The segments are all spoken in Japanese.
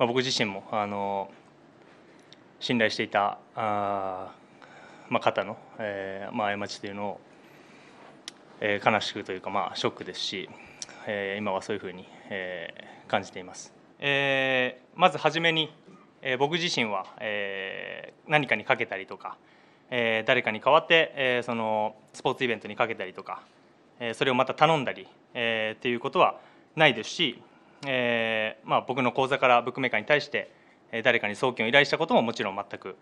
まあ、僕自身もあの信頼していたあ、まあ、方の、えーまあ、過ちというのを、えー、悲しくというか、まあ、ショックですし、えー、今はそういうふうに、えー、感じています。えー、まず初めに、えー、僕自身は、えー、何かにかけたりとか、えー、誰かに代わって、えー、そのスポーツイベントにかけたりとか、えー、それをまた頼んだり、えー、っていうことはないですし、えーまあ、僕の口座からブックメーカーに対して誰かに送金を依頼したことももちろん全く、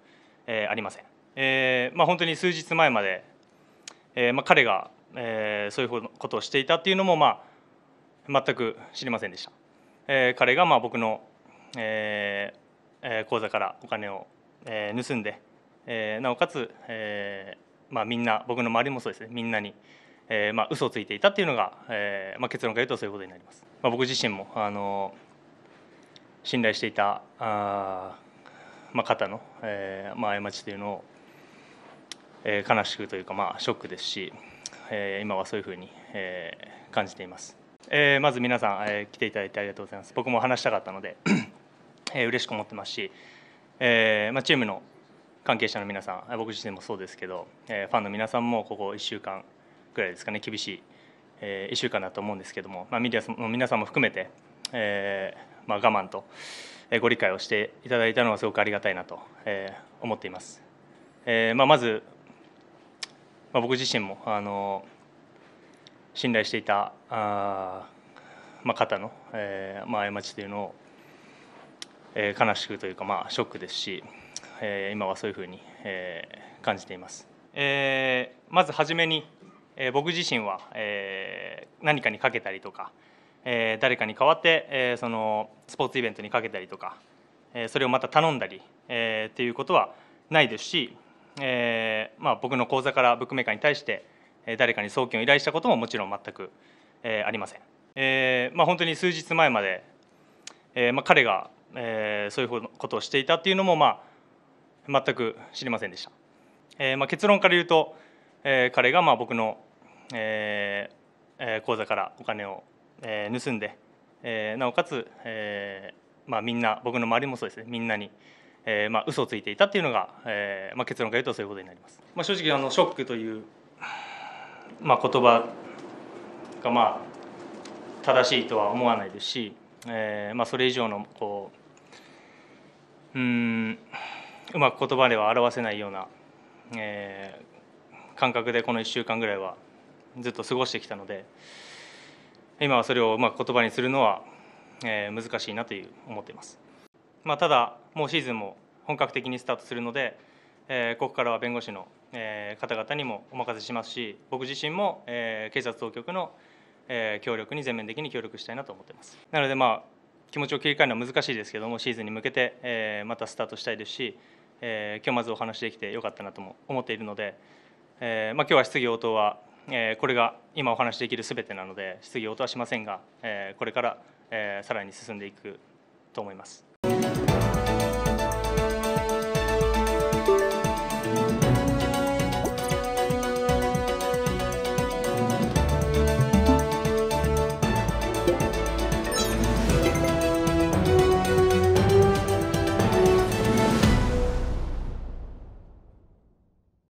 えー、ありません、えーまあ、本当に数日前まで、えーまあ、彼が、えー、そういうことをしていたっていうのも、まあ、全く知りませんでした、えー、彼がまあ僕の、えー、口座からお金を、えー、盗んで、えー、なおかつ、えーまあ、みんな僕の周りもそうですね。みんなに、えーまあ嘘をついていたっていうのが、えーまあ、結論から言うとそういうことになります、まあ、僕自身もあの信頼していたあ、まあ、方の、えーまあ、過ちというのを、えー、悲しくというか、まあ、ショックですし、えー、今はそういうふうに、えー、感じています、えー、まず皆さん、えー、来ていただいてありがとうございます。僕も話したかったので、えー、嬉しく思ってますし、えーまあ、チームの関係者の皆さん僕自身もそうですけど、えー、ファンの皆さんもここ1週間ぐらいですかね厳しい、えー、1週間だと思うんですけども、まあ、メディアの皆さんも含めて、えーまあ、我慢とご理解をしていただいたのはすごくありがたいなと、えー、思っています。えーまあ、まず、まあ、僕自身もあの信頼していたあ、まあ、方の、えーまあ、過ちというのを、えー、悲しくというか、まあ、ショックですし、えー、今はそういうふうに、えー、感じています。えー、まず初めに、えー、僕自身は、えー、何かにかけたりとか、えー、誰かに代わって、えー、そのスポーツイベントにかけたりとか、えー、それをまた頼んだり、えー、っていうことはないですし、えーまあ、僕の口座からブックメーカーに対して誰かに送金を依頼したことももちろん全く、えー、ありません。えーまあ、本当に数日前まで、えーまあ、彼が、えー、そういうことをしていたっていうのも、まあ、全く知りませんでした、えーまあ、結論から言うと、えー、彼がまあ僕の、えー、口座からお金を、えー、盗んで、えー、なおかつ、えーまあ、みんな僕の周りもそうですね。みんなに、えーまあ嘘をついていたっていうのが、えーまあ、結論から言うとそういうことになります、まあ、正直あのショックという、まあ、言葉がまあ正しいとは思わないですし、えーまあ、それ以上のこううんうまく言葉では表せないような、えー、感覚でこの1週間ぐらいはずっと過ごしてきたので今はそれをうまく言葉にするのは、えー、難しいなという思っています、まあ、ただもうシーズンも本格的にスタートするので、えー、ここからは弁護士の、えー、方々にもお任せしますし僕自身も、えー、警察当局の、えー、協力に全面的に協力したいなと思っています。なのでまあ気持ちを切り替えるのは難しいですけどもシーズンに向けて、えー、またスタートしたいですしえー、今日まずお話できてよかったなとも思っているので、えーまあ、今日は質疑応答は、えこれが今お話しできるすべてなので質疑応答はしませんが、えこれから、えさらに進んでいくと思います。